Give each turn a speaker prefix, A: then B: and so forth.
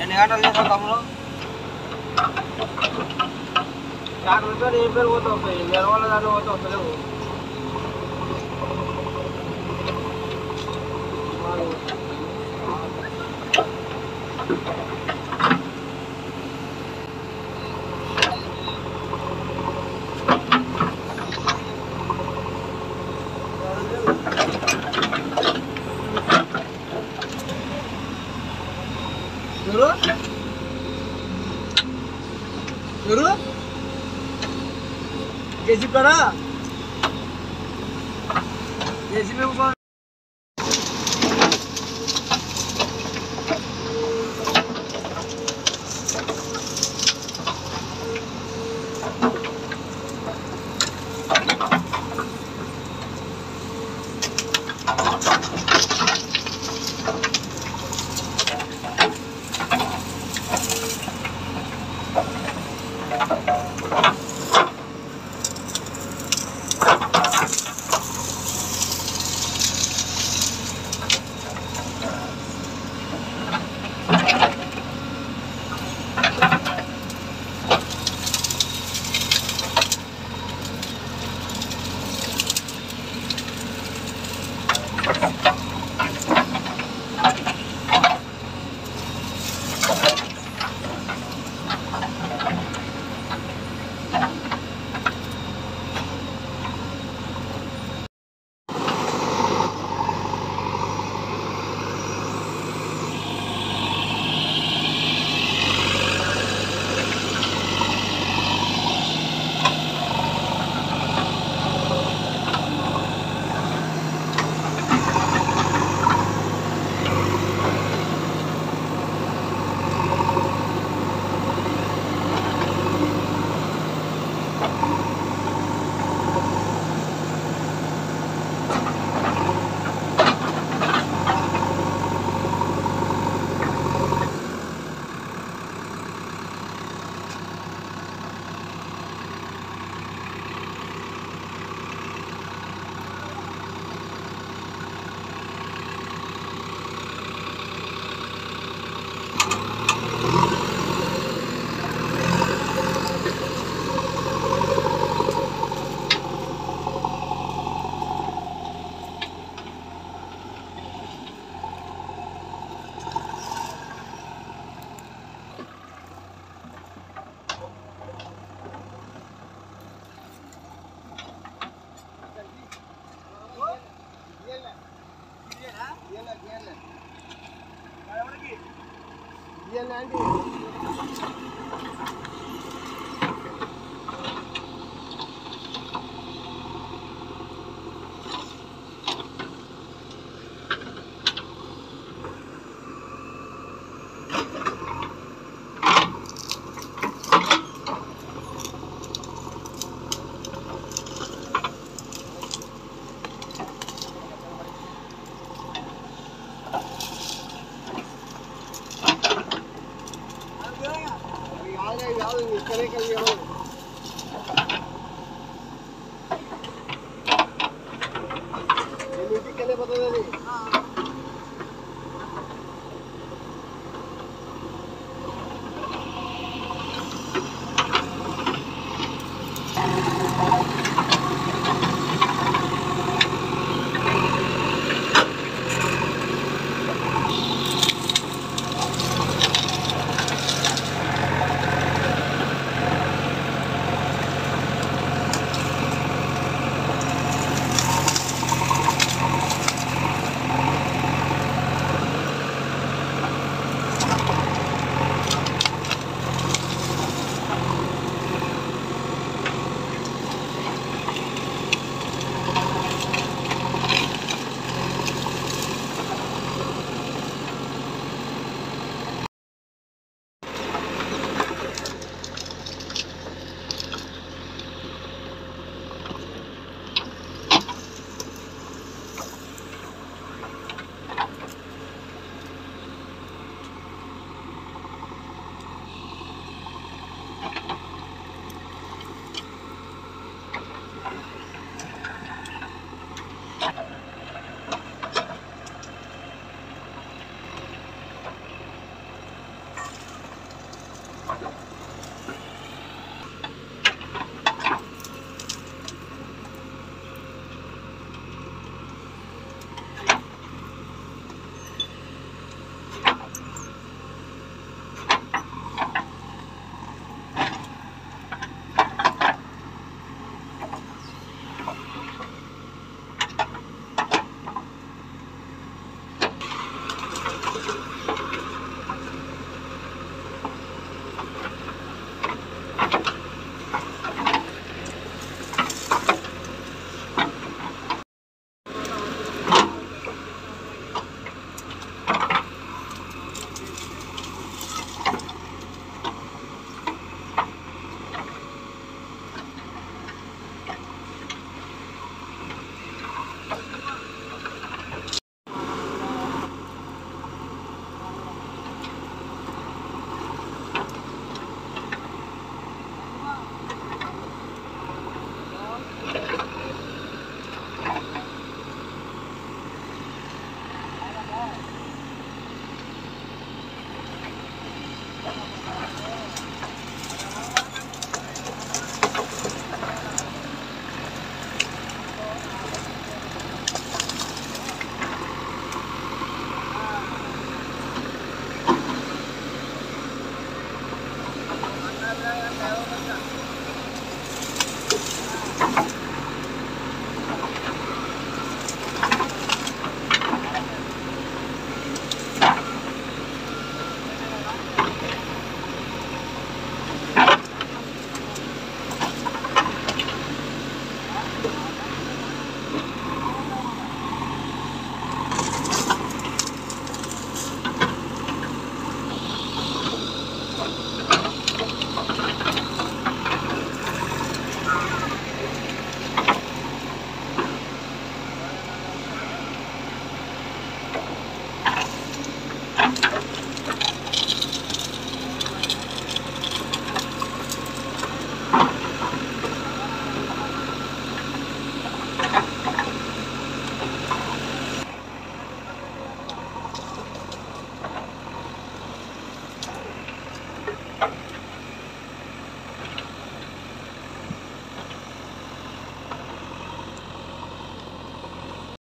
A: ఎన్ని గంటలు చేసావు తమ్ముడు యాభై పేరు ఏ పేరు పోతావు వేరే వాళ్ళ దాంట్లో పోతావు వస్తలేవు you. ఎవరు జేసీ కాడా జేసీ మేము
B: じゃないです。cuidado y buscar el camionero.